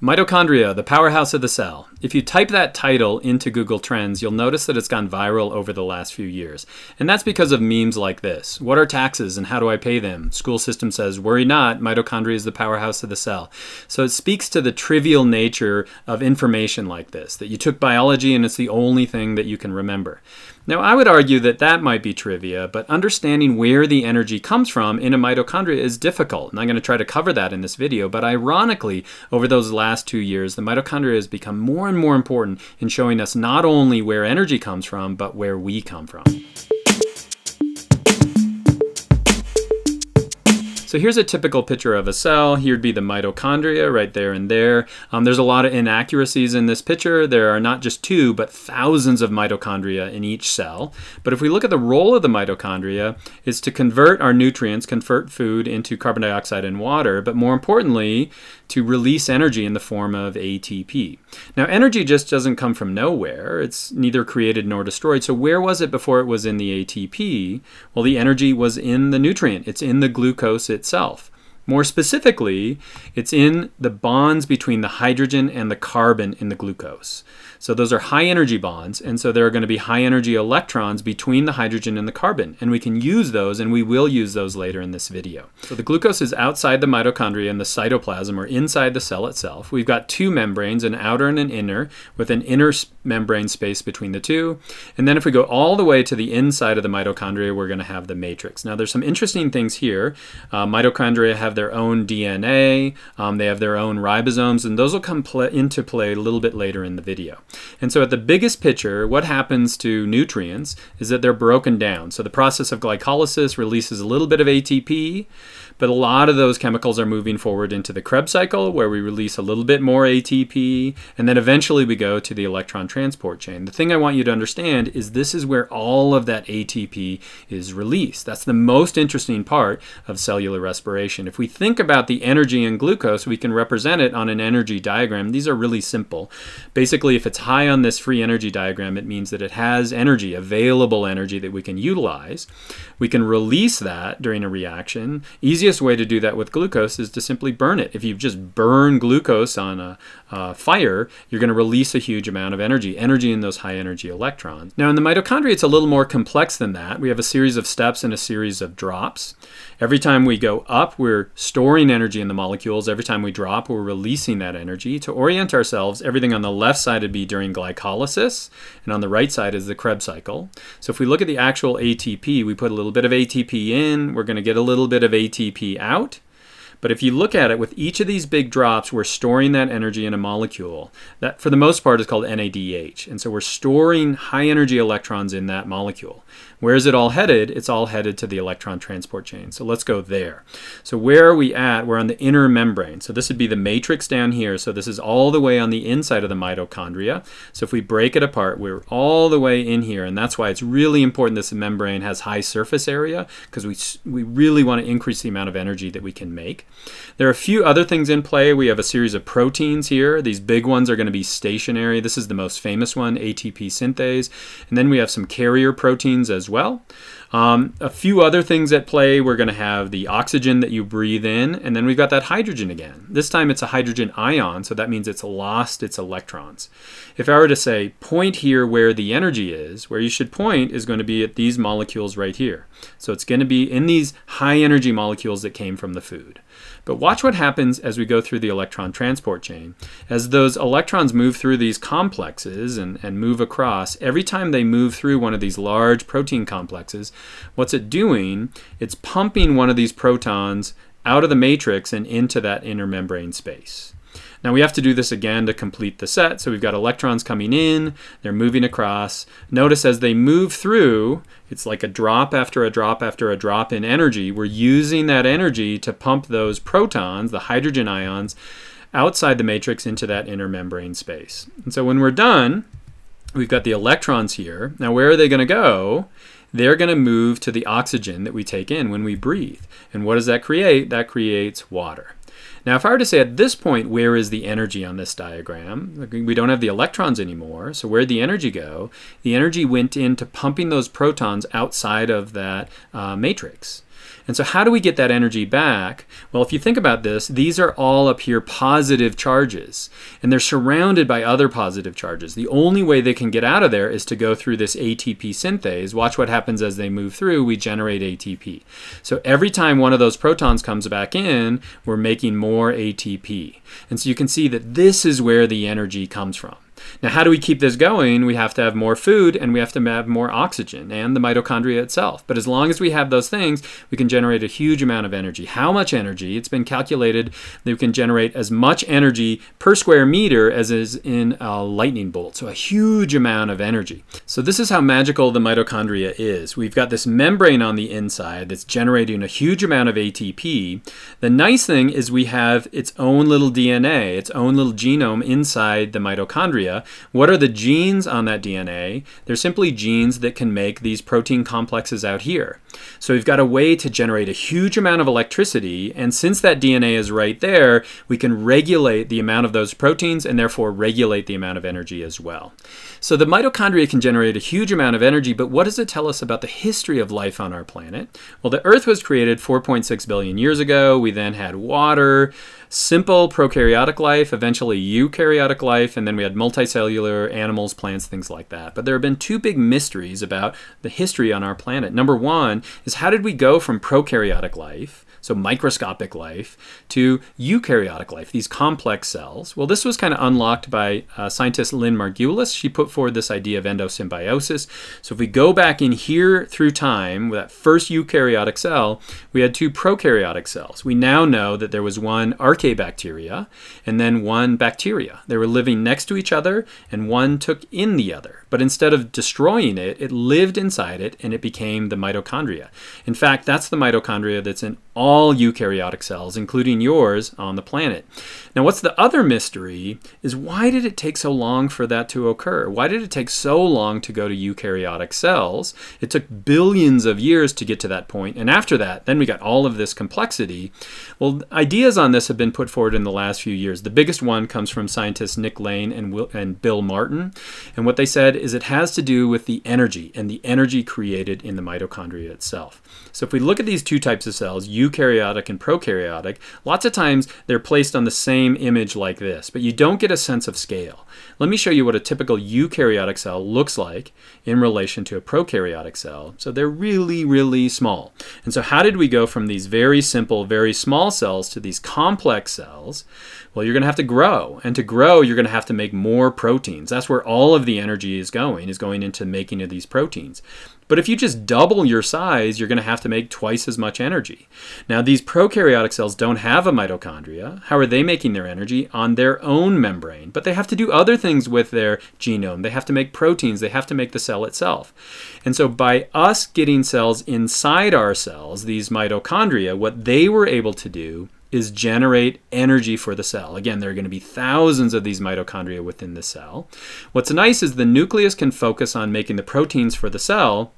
Mitochondria, the powerhouse of the cell. If you type that title into Google Trends, you'll notice that it's gone viral over the last few years. And that's because of memes like this. What are taxes and how do I pay them? School system says, worry not, mitochondria is the powerhouse of the cell. So it speaks to the trivial nature of information like this, that you took biology and it's the only thing that you can remember. Now, I would argue that that might be trivia, but understanding where the energy comes from in a mitochondria is difficult. And I'm going to try to cover that in this video. But ironically, over those last two years, the mitochondria has become more and more important in showing us not only where energy comes from, but where we come from. So here's a typical picture of a cell. Here'd be the mitochondria right there and there. Um, there's a lot of inaccuracies in this picture. There are not just two, but thousands of mitochondria in each cell. But if we look at the role of the mitochondria, is to convert our nutrients, convert food into carbon dioxide and water, but more importantly, to release energy in the form of ATP. Now, energy just doesn't come from nowhere. It's neither created nor destroyed. So where was it before it was in the ATP? Well, the energy was in the nutrient. It's in the glucose itself. More specifically, it's in the bonds between the hydrogen and the carbon in the glucose. So those are high energy bonds, and so there are going to be high energy electrons between the hydrogen and the carbon, and we can use those, and we will use those later in this video. So the glucose is outside the mitochondria and the cytoplasm, or inside the cell itself. We've got two membranes, an outer and an inner, with an inner membrane space between the two. And then if we go all the way to the inside of the mitochondria, we're going to have the matrix. Now there's some interesting things here. Uh, mitochondria have their own DNA, um, they have their own ribosomes, and those will come into play a little bit later in the video. And so at the biggest picture, what happens to nutrients is that they're broken down. So the process of glycolysis releases a little bit of ATP, but a lot of those chemicals are moving forward into the Krebs cycle where we release a little bit more ATP, and then eventually we go to the electron transport chain. The thing I want you to understand is this is where all of that ATP is released. That's the most interesting part of cellular respiration. If we think about the energy in glucose, we can represent it on an energy diagram. These are really simple. Basically, if it's high on this free energy diagram, it means that it has energy, available energy that we can utilize. We can release that during a reaction. Easiest way to do that with glucose is to simply burn it. If you just burn glucose on a, uh, fire, you're going to release a huge amount of energy, energy in those high energy electrons. Now in the mitochondria, it's a little more complex than that. We have a series of steps and a series of drops. Every time we go up, we're storing energy in the molecules. Every time we drop, we're releasing that energy. To orient ourselves, everything on the left side would be during glycolysis, and on the right side is the Krebs cycle. So if we look at the actual ATP, we put a little bit of ATP in, we're going to get a little bit of ATP out. But if you look at it, with each of these big drops, we're storing that energy in a molecule. That, for the most part, is called NADH. And so we're storing high energy electrons in that molecule. Where is it all headed? It's all headed to the electron transport chain. So let's go there. So where are we at? We're on the inner membrane. So this would be the matrix down here. So this is all the way on the inside of the mitochondria. So if we break it apart, we're all the way in here. And that's why it's really important this membrane has high surface area because we, we really want to increase the amount of energy that we can make. There are a few other things in play. We have a series of proteins here. These big ones are going to be stationary. This is the most famous one, ATP synthase. And then we have some carrier proteins as well. Um, a few other things at play, we're going to have the oxygen that you breathe in, and then we've got that hydrogen again. This time it's a hydrogen ion, so that means it's lost its electrons. If I were to say, point here where the energy is, where you should point is going to be at these molecules right here. So it's going to be in these high energy molecules that came from the food. But watch what happens as we go through the electron transport chain. As those electrons move through these complexes and, and move across, every time they move through one of these large protein complexes, what's it doing? It's pumping one of these protons out of the matrix and into that inner membrane space. Now we have to do this again to complete the set. So we've got electrons coming in, they're moving across. Notice as they move through, it's like a drop after a drop after a drop in energy. We're using that energy to pump those protons, the hydrogen ions, outside the matrix into that inner membrane space. And so when we're done, we've got the electrons here. Now where are they going to go? They're going to move to the oxygen that we take in when we breathe. And what does that create? That creates water. Now, if I were to say at this point, where is the energy on this diagram? We don't have the electrons anymore, so where'd the energy go? The energy went into pumping those protons outside of that uh, matrix. And so how do we get that energy back? Well, if you think about this, these are all up here positive charges, and they're surrounded by other positive charges. The only way they can get out of there is to go through this ATP synthase. Watch what happens as they move through. We generate ATP. So every time one of those protons comes back in, we're making more ATP. And so you can see that this is where the energy comes from. Now, how do we keep this going? We have to have more food and we have to have more oxygen and the mitochondria itself. But as long as we have those things, we can generate a huge amount of energy. How much energy? It's been calculated that we can generate as much energy per square meter as is in a lightning bolt. So a huge amount of energy. So this is how magical the mitochondria is. We've got this membrane on the inside that's generating a huge amount of ATP. The nice thing is we have its own little DNA, its own little genome inside the mitochondria what are the genes on that DNA? They're simply genes that can make these protein complexes out here. So we've got a way to generate a huge amount of electricity, and since that DNA is right there, we can regulate the amount of those proteins and therefore regulate the amount of energy as well. So the mitochondria can generate a huge amount of energy, but what does it tell us about the history of life on our planet? Well, the Earth was created 4.6 billion years ago. We then had water, simple prokaryotic life, eventually eukaryotic life, and then we had multicellular animals, plants, things like that. But there have been two big mysteries about the history on our planet. Number one is how did we go from prokaryotic life so microscopic life, to eukaryotic life, these complex cells. Well, this was kind of unlocked by uh, scientist Lynn Margulis. She put forward this idea of endosymbiosis. So if we go back in here through time, with that first eukaryotic cell, we had two prokaryotic cells. We now know that there was one archaebacteria and then one bacteria. They were living next to each other and one took in the other. But instead of destroying it, it lived inside it and it became the mitochondria. In fact, that's the mitochondria that's in all eukaryotic cells, including yours, on the planet. Now, what's the other mystery is why did it take so long for that to occur? Why did it take so long to go to eukaryotic cells? It took billions of years to get to that point, and after that, then we got all of this complexity. Well, ideas on this have been put forward in the last few years. The biggest one comes from scientists Nick Lane and, Will, and Bill Martin, and what they said is it has to do with the energy and the energy created in the mitochondria itself. So if we look at these two types of cells, eukaryotic and prokaryotic, lots of times they're placed on the same image like this, but you don't get a sense of scale. Let me show you what a typical eukaryotic cell looks like in relation to a prokaryotic cell. So they're really, really small. And so how did we go from these very simple, very small cells to these complex cells? Well, you're going to have to grow. And to grow, you're going to have to make more proteins. That's where all of the energy is going, is going into making of these proteins. But if you just double your size, you're going to have to make twice as much energy. Now, these prokaryotic cells don't have a mitochondria. How are they making their energy? On their own membrane. But they have to do other things with their genome. They have to make proteins. They have to make the cell itself. And so by us getting cells inside our cells, these mitochondria, what they were able to do is generate energy for the cell. Again, there are going to be thousands of these mitochondria within the cell. What's nice is the nucleus can focus on making the proteins for the cell,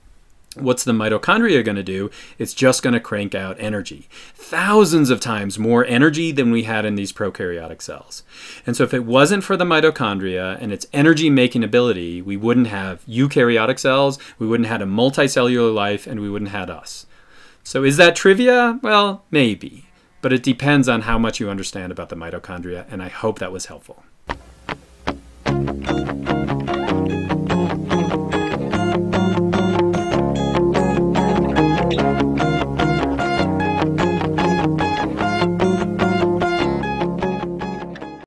What's the mitochondria going to do? It's just going to crank out energy. Thousands of times more energy than we had in these prokaryotic cells. And so if it wasn't for the mitochondria and its energy making ability, we wouldn't have eukaryotic cells, we wouldn't have a multicellular life, and we wouldn't have us. So is that trivia? Well, maybe. But it depends on how much you understand about the mitochondria, and I hope that was helpful.